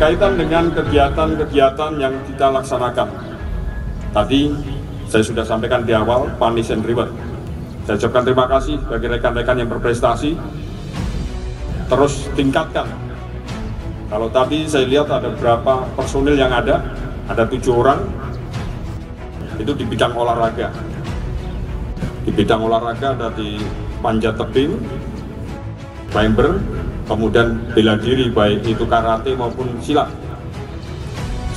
berkaitan dengan kegiatan-kegiatan yang kita laksanakan. Tadi saya sudah sampaikan di awal, punish and reward. Saya ucapkan terima kasih bagi rekan-rekan yang berprestasi. Terus tingkatkan. Kalau tadi saya lihat ada beberapa personil yang ada, ada tujuh orang, itu di bidang olahraga. Di bidang olahraga ada di panjat tebing, climber, kemudian bela diri baik itu karate maupun silat.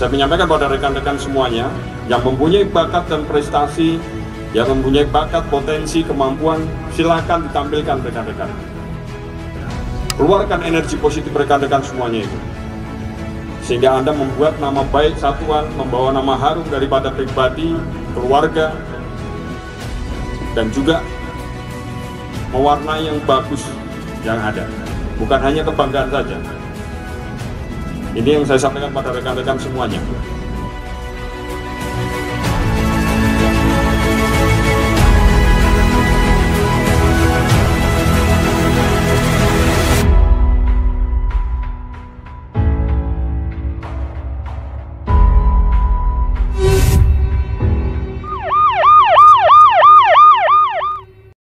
Saya menyampaikan pada rekan-rekan semuanya yang mempunyai bakat dan prestasi, yang mempunyai bakat, potensi, kemampuan, silakan ditampilkan rekan-rekan. Keluarkan energi positif rekan-rekan semuanya itu. Sehingga Anda membuat nama baik satuan, membawa nama harum daripada pribadi, keluarga, dan juga mewarnai yang bagus yang ada bukan hanya kebanggaan saja. Ini yang saya sampaikan pada rekan-rekan semuanya.